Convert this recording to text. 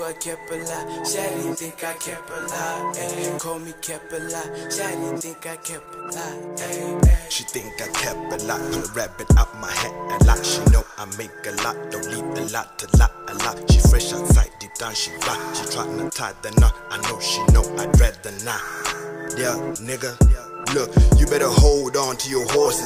I kept a lot. Shady think I kept a lot. Ay, call me kept a lot. Shady think I kept a lot. Ay. She think I kept a lot, pull a rabbit out my hat a lot. She know I make a lot, don't leave a lot to lot a lot. She fresh outside, deep down she rock. She tryna tie the knot. I know she know I'd rather not. Yeah, nigga. Look, you better hold on to your horses